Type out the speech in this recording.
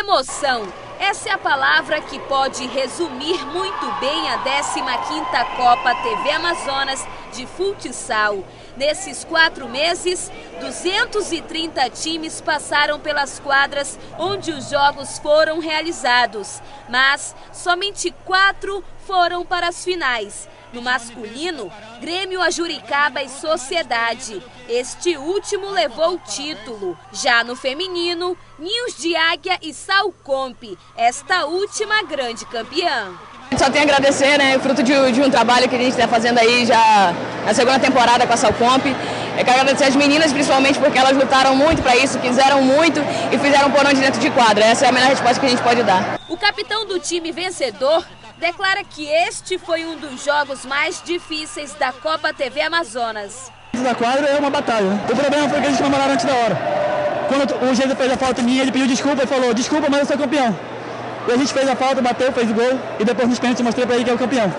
Emoção. Essa é a palavra que pode resumir muito bem a 15ª Copa TV Amazonas de futsal. Nesses quatro meses, 230 times passaram pelas quadras onde os jogos foram realizados, mas somente quatro foram para as finais. No masculino, Grêmio Ajuricaba e Sociedade. Este último levou o título. Já no feminino, Ninhos de Águia e Salcomp. Esta última grande campeã. Só tenho a agradecer, né? Fruto de, de um trabalho que a gente está fazendo aí já na segunda temporada com a Salcomp. Eu quero agradecer as meninas, principalmente porque elas lutaram muito para isso, quiseram muito e fizeram por onde dentro de quadra. Essa é a melhor resposta que a gente pode dar. O capitão do time vencedor declara que este foi um dos jogos mais difíceis da Copa TV Amazonas. Da quadra é uma batalha. O problema foi que a gente namoraram antes da hora. Quando o Gênero fez a falta minha, ele pediu desculpa e falou: Desculpa, mas eu sou campeão. E a gente fez a falta, bateu, fez o gol e depois nos pênaltis mostrei para ele que é o campeão.